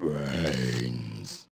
Brains.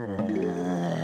Yeah.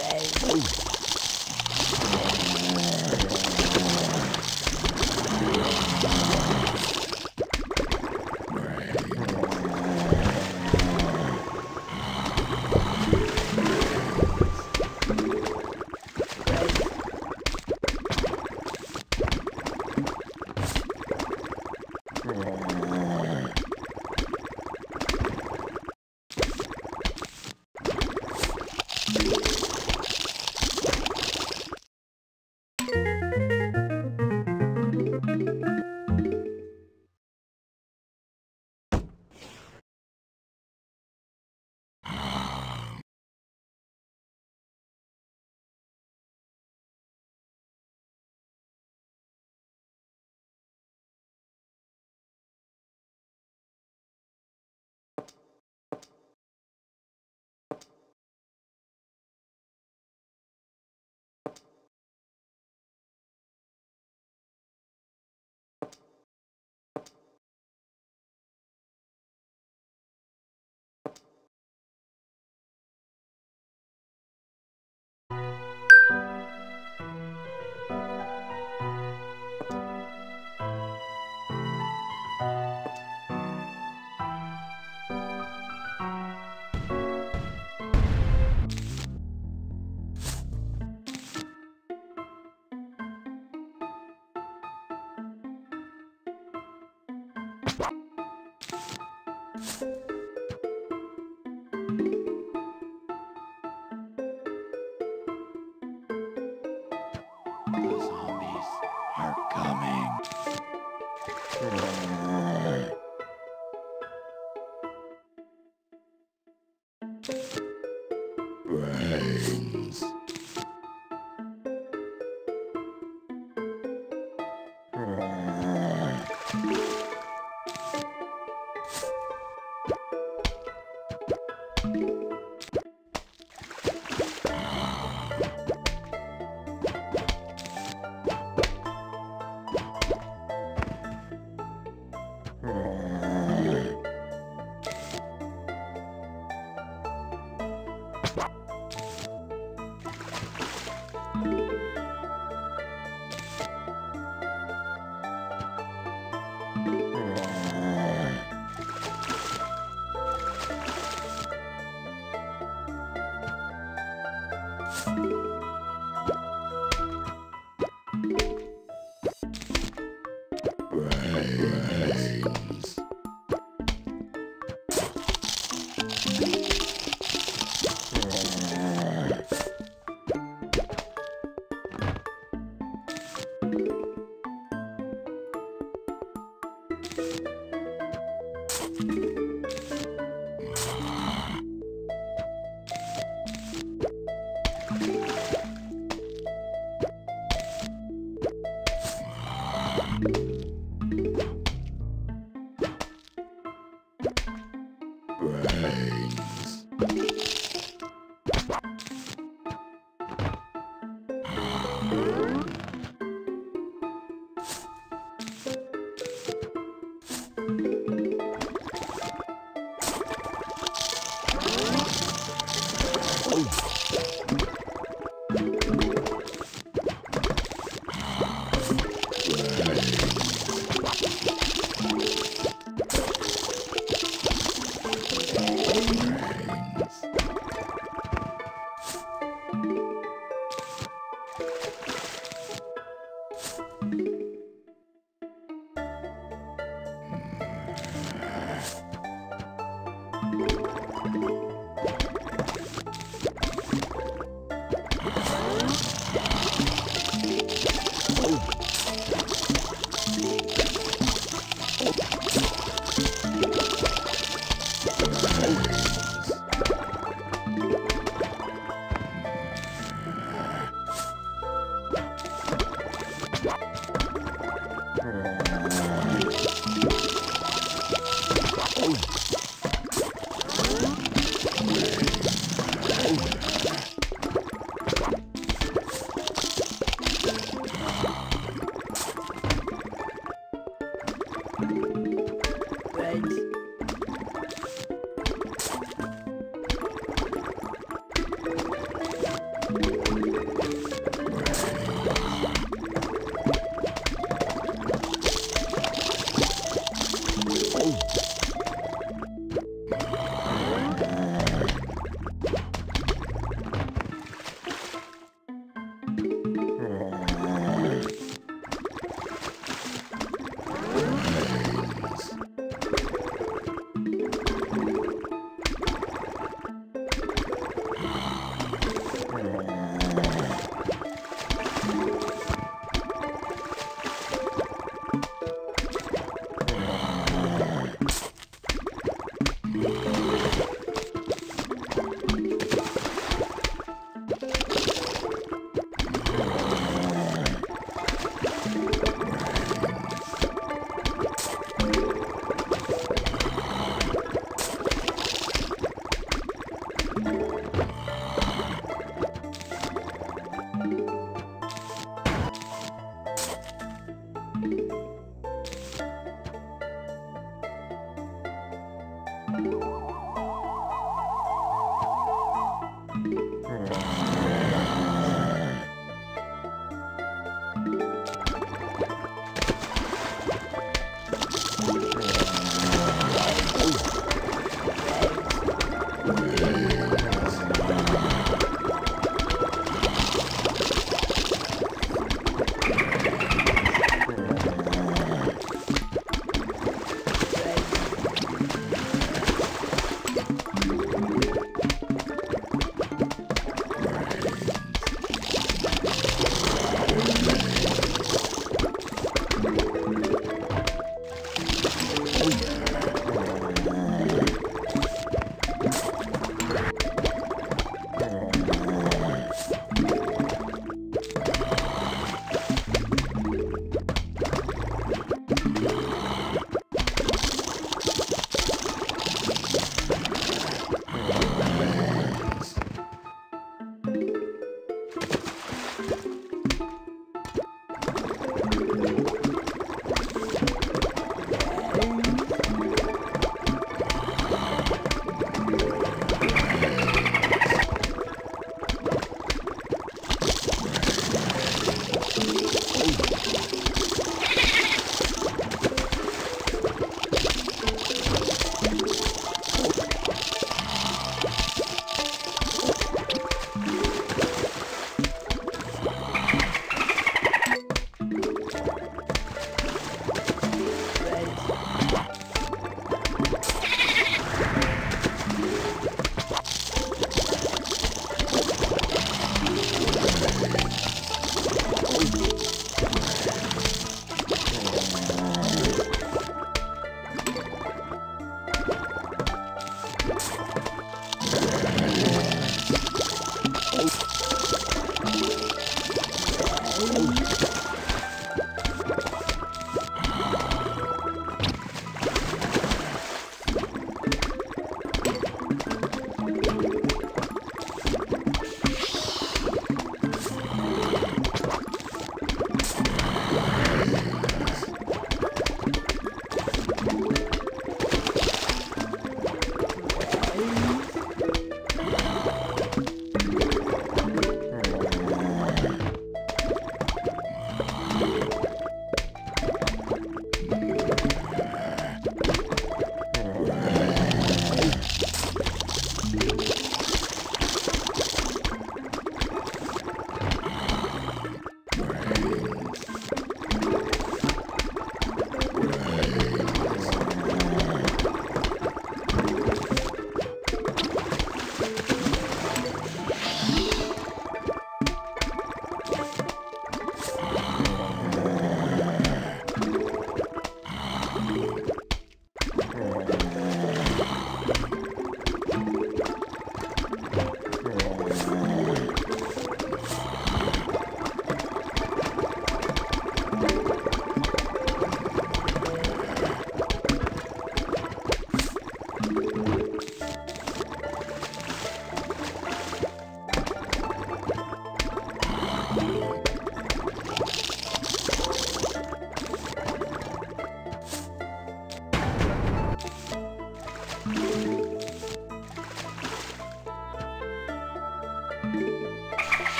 Ooh. Brains.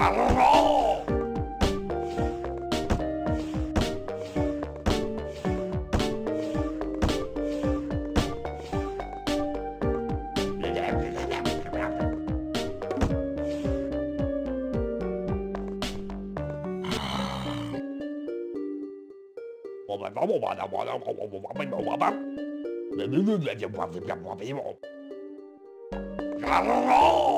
mà nó một bà nào bà nào một một bà mình một bà bắp để đứng đứng lại chụp bà việc gặp bà tí một Gà rô